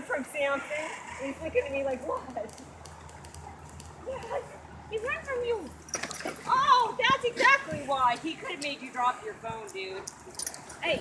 from Samson. He's looking at me like, what? Yes, he ran from you. Oh, that's exactly why. He could have made you drop your phone, dude. Hey,